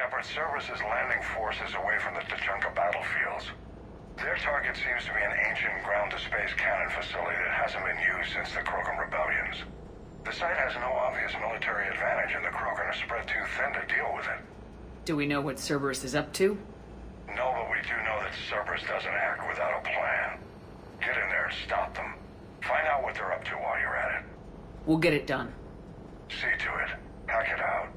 Shepard, Cerberus is landing forces away from the Tuchanka battlefields. Their target seems to be an ancient ground-to-space cannon facility that hasn't been used since the Krogan rebellions. The site has no obvious military advantage, and the Krogan are spread too thin to deal with it. Do we know what Cerberus is up to? No, but we do know that Cerberus doesn't act without a plan. Get in there and stop them. Find out what they're up to while you're at it. We'll get it done. See to it. Hackett out.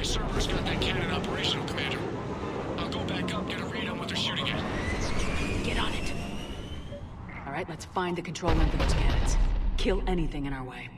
Like Cerberus got that cannon operational, Commander. I'll go back up, get a read on what they're shooting at. Get on it. All right, let's find the control length of those cannons. Kill anything in our way.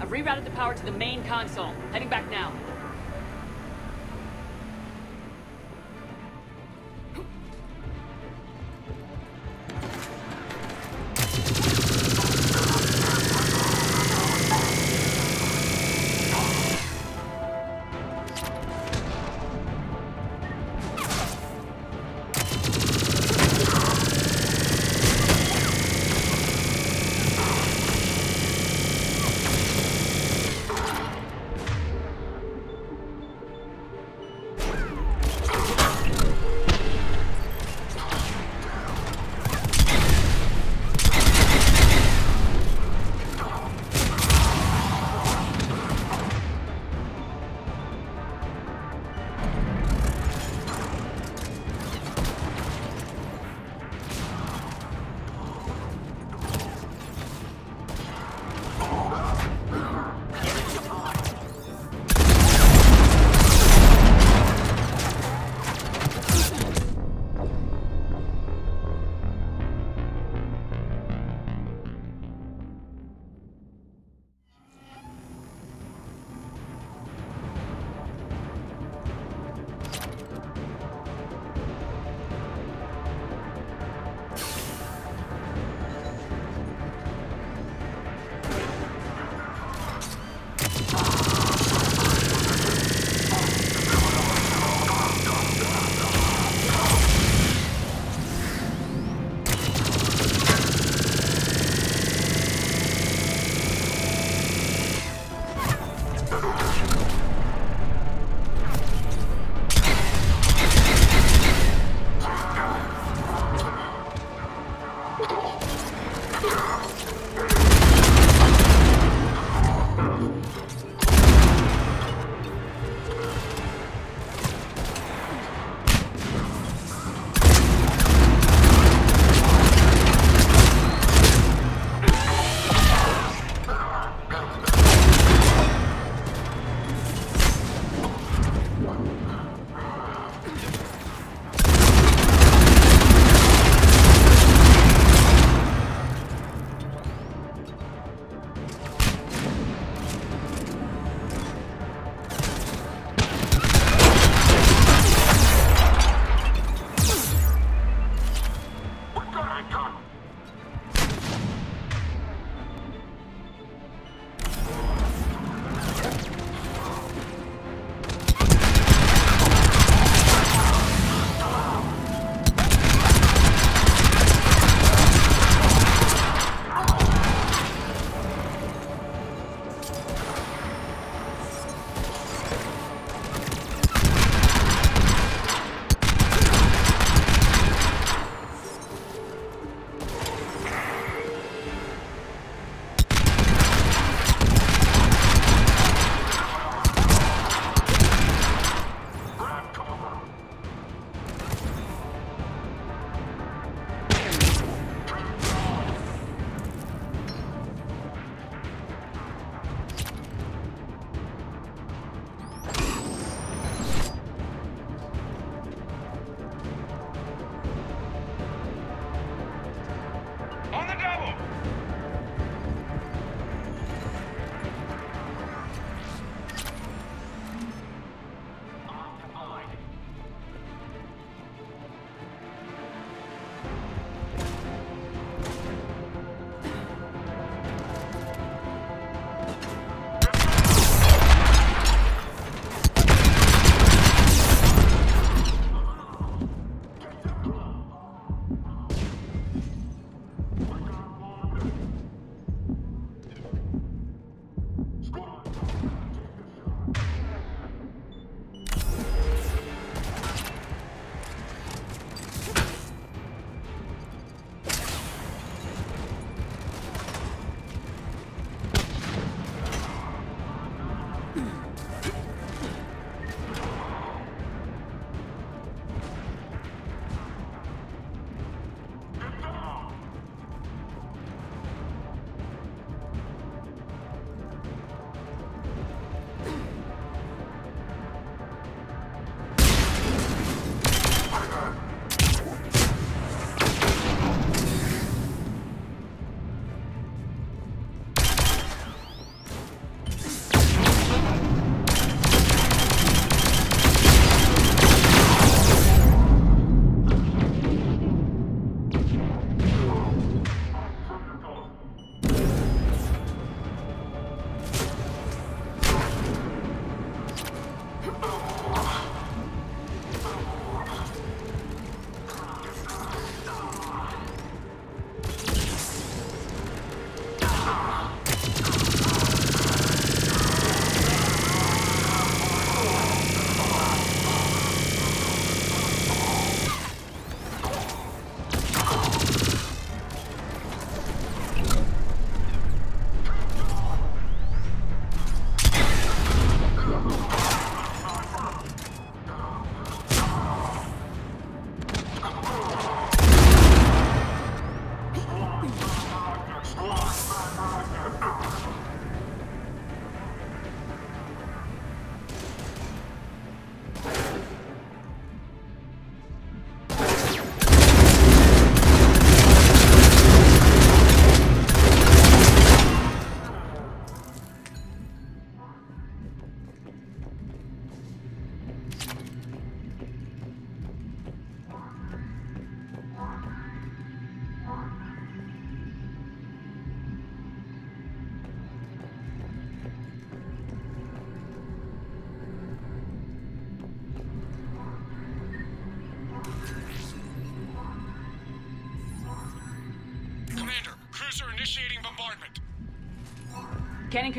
I've rerouted the power to the main console. Heading back now.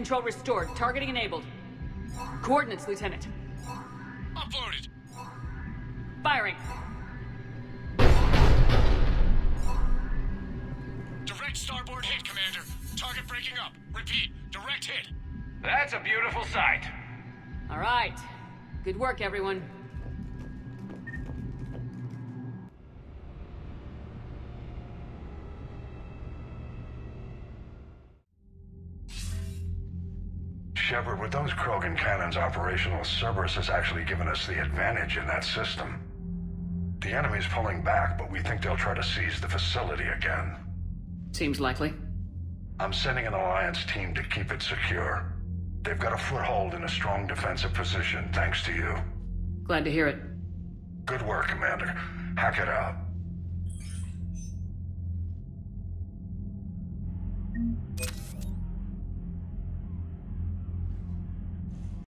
Control restored. Targeting enabled. Coordinates, Lieutenant. Uploaded. Firing. Direct starboard hit, Commander. Target breaking up. Repeat, direct hit. That's a beautiful sight. All right. Good work, everyone. Shepard, with those Krogan cannons operational, Cerberus has actually given us the advantage in that system. The enemy's pulling back, but we think they'll try to seize the facility again. Seems likely. I'm sending an Alliance team to keep it secure. They've got a foothold in a strong defensive position, thanks to you. Glad to hear it. Good work, Commander. Hackett out.